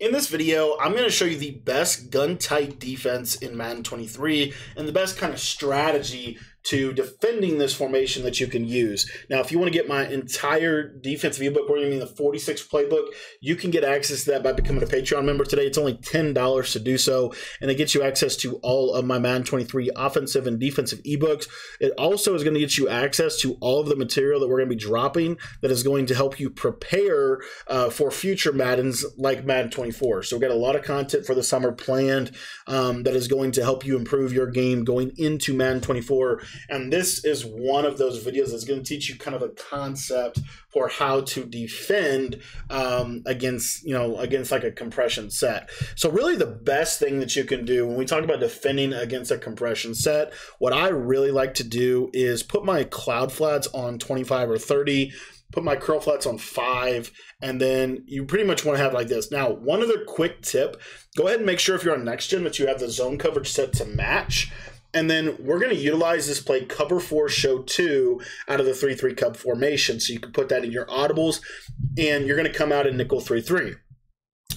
In this video, I'm going to show you the best gun tight defense in Madden 23 and the best kind of strategy to defending this formation that you can use. Now, if you want to get my entire defensive ebook, we're mean the 46 playbook, you can get access to that by becoming a Patreon member today. It's only $10 to do so, and it gets you access to all of my Madden 23 offensive and defensive ebooks. It also is going to get you access to all of the material that we're going to be dropping that is going to help you prepare uh, for future Maddens like Madden 24. So we've got a lot of content for the summer planned um, that is going to help you improve your game going into Madden 24 and this is one of those videos that's going to teach you kind of a concept for how to defend um, against, you know, against like a compression set. So really the best thing that you can do when we talk about defending against a compression set, what I really like to do is put my cloud flats on 25 or 30 put my curl flats on five, and then you pretty much want to have like this. Now, one other quick tip go ahead and make sure if you're on next gen that you have the zone coverage set to match. And then we're going to utilize this play cover four show two out of the three three cub formation. So you can put that in your audibles, and you're going to come out in nickel three three.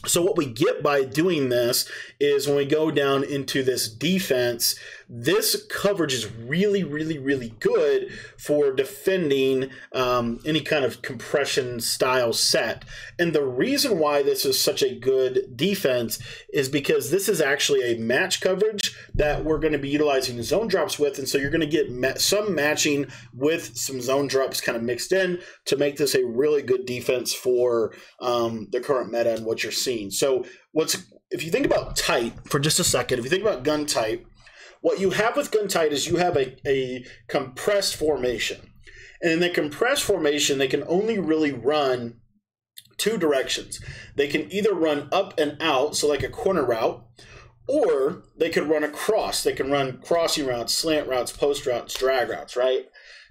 So what we get by doing this is when we go down into this defense, this coverage is really, really, really good for defending um, any kind of compression style set. And the reason why this is such a good defense is because this is actually a match coverage that we're going to be utilizing zone drops with. And so you're going to get ma some matching with some zone drops kind of mixed in to make this a really good defense for um, the current meta and what you're seeing. So what's if you think about tight for just a second, if you think about gun tight, what you have with gun tight is you have a, a compressed formation. And in the compressed formation, they can only really run two directions. They can either run up and out, so like a corner route, or they could run across. They can run crossing routes, slant routes, post routes, drag routes, right?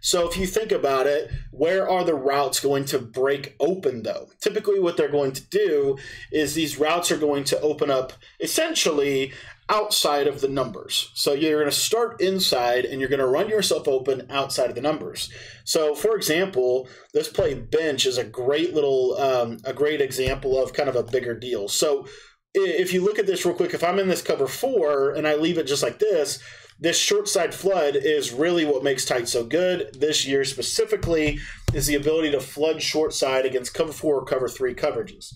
So if you think about it, where are the routes going to break open though? Typically what they're going to do is these routes are going to open up essentially outside of the numbers. So you're going to start inside and you're going to run yourself open outside of the numbers. So for example, this play bench is a great little um, a great example of kind of a bigger deal. So if you look at this real quick, if I'm in this cover four and I leave it just like this, this short side flood is really what makes tight so good this year specifically is the ability to flood short side against cover four or cover three coverages.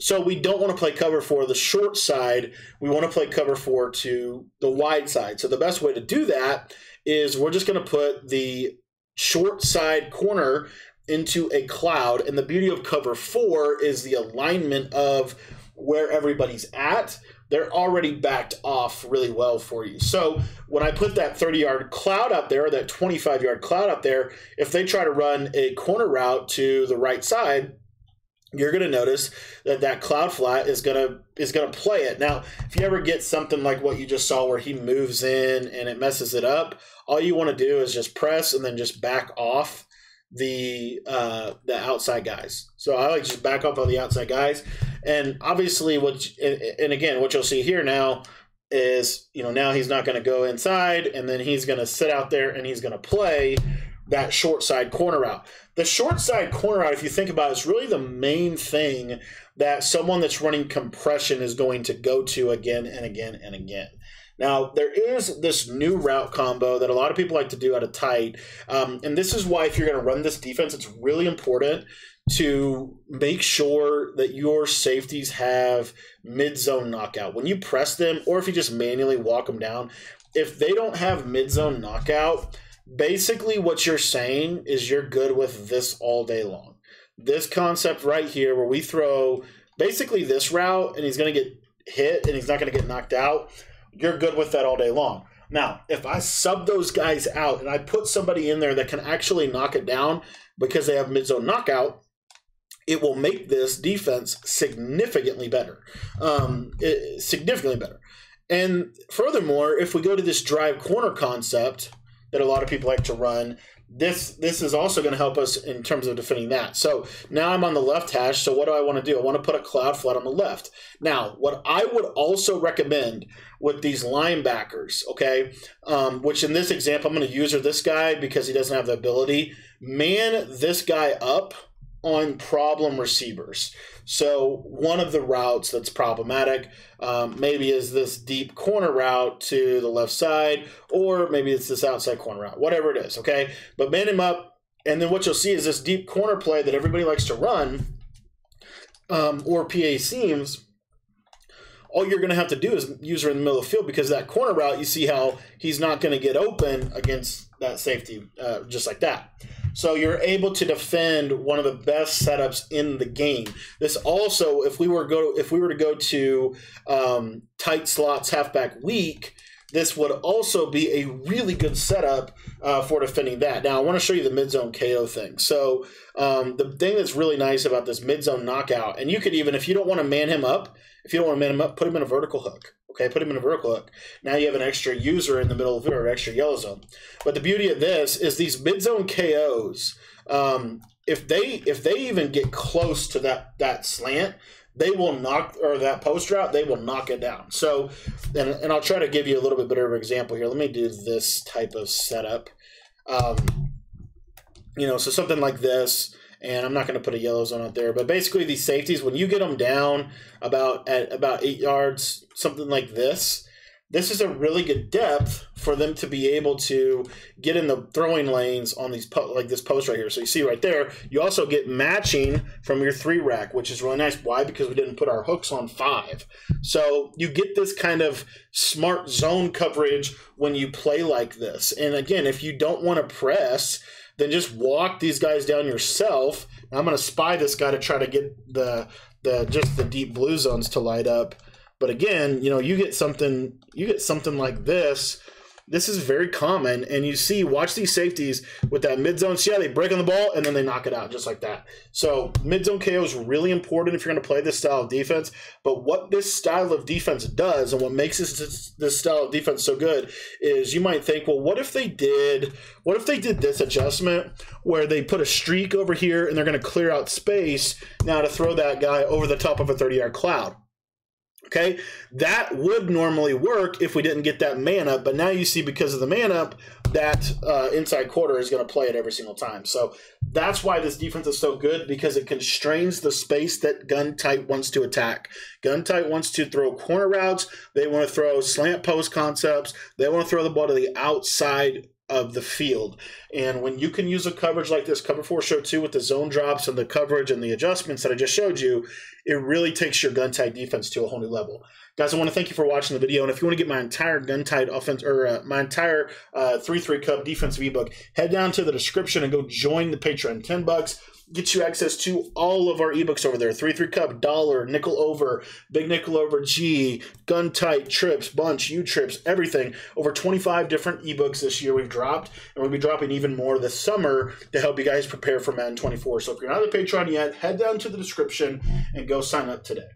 So we don't want to play cover four the short side. We want to play cover four to the wide side. So the best way to do that is we're just going to put the short side corner into a cloud. And the beauty of cover four is the alignment of where everybody's at, they're already backed off really well for you. So when I put that 30 yard cloud up there, that 25 yard cloud up there, if they try to run a corner route to the right side, you're going to notice that that cloud flat is going to is going to play it. Now, if you ever get something like what you just saw where he moves in and it messes it up, all you want to do is just press and then just back off the uh, the outside guys. So I like just back off on the outside guys, and obviously what and again what you'll see here now is you know now he's not going to go inside, and then he's going to sit out there and he's going to play that short side corner route. The short side corner route, if you think about it, is really the main thing that someone that's running compression is going to go to again and again and again. Now, there is this new route combo that a lot of people like to do out of tight. Um, and this is why, if you're going to run this defense, it's really important to make sure that your safeties have mid zone knockout. When you press them, or if you just manually walk them down, if they don't have mid zone knockout, basically what you're saying is you're good with this all day long. This concept right here, where we throw basically this route and he's going to get hit and he's not going to get knocked out you're good with that all day long. Now, if I sub those guys out and I put somebody in there that can actually knock it down because they have mid zone knockout, it will make this defense significantly better. Um, significantly better. And furthermore, if we go to this drive corner concept that a lot of people like to run, this this is also going to help us in terms of defending that. So now I'm on the left hash. So what do I want to do? I want to put a cloud flat on the left. Now, what I would also recommend with these linebackers, okay, um, which in this example I'm going to use this guy because he doesn't have the ability. Man this guy up on problem receivers. So one of the routes that's problematic um, maybe is this deep corner route to the left side, or maybe it's this outside corner route, whatever it is. Okay, but man him up, and then what you'll see is this deep corner play that everybody likes to run, um, or PA seams. All you're going to have to do is user in the middle of the field because that corner route, you see how he's not going to get open against that safety uh, just like that. So you're able to defend one of the best setups in the game. This also, if we were go, if we were to go to um, tight slots halfback weak, this would also be a really good setup uh, for defending that. Now, I want to show you the mid zone KO thing. So, um, the thing that's really nice about this mid zone knockout, and you could even, if you don't want to man him up, if you don't want to man him up, put him in a vertical hook. Okay, put him in a vertical hook. Now you have an extra user in the middle of or extra yellow zone. But the beauty of this is these mid zone KOs. Um, if they if they even get close to that that slant, they will knock or that post route, they will knock it down. So, and, and I'll try to give you a little bit better of an example here. Let me do this type of setup. Um, you know, so something like this and I'm not going to put a yellow zone out there. But basically, these safeties, when you get them down about at about eight yards, something like this, this is a really good depth for them to be able to get in the throwing lanes on these like this post right here. So you see right there, you also get matching from your three rack, which is really nice. Why? Because we didn't put our hooks on five. So you get this kind of smart zone coverage when you play like this. And again, if you don't want to press then just walk these guys down yourself. I'm going to spy this guy to try to get the the just the deep blue zones to light up. But again, you know, you get something you get something like this this is very common, and you see, watch these safeties with that mid zone. See how they break on the ball and then they knock it out just like that. So mid zone KO is really important if you're going to play this style of defense. But what this style of defense does, and what makes this this style of defense so good, is you might think, well, what if they did, what if they did this adjustment where they put a streak over here and they're going to clear out space now to throw that guy over the top of a 30 yard cloud. Okay, that would normally work if we didn't get that man up, but now you see because of the man up, that uh, inside quarter is going to play it every single time. So that's why this defense is so good because it constrains the space that gun tight wants to attack. Gun tight wants to throw corner routes. They want to throw slant post concepts. They want to throw the ball to the outside of the field. And when you can use a coverage like this, cover four show two with the zone drops and the coverage and the adjustments that I just showed you, it really takes your gun tight defense to a whole new level. Guys, I want to thank you for watching the video. And if you want to get my entire gun tight offense or uh, my entire uh, 3 3 Cub defensive ebook, head down to the description and go join the Patreon. 10 bucks gets you access to all of our ebooks over there 3 3 Cub, Dollar, Nickel Over, Big Nickel Over G, Gun Tight, Trips, Bunch, U Trips, everything. Over 25 different ebooks this year we've dropped, and we'll be dropping even more this summer to help you guys prepare for Madden 24. So if you're not a Patreon yet, head down to the description and go sign up today.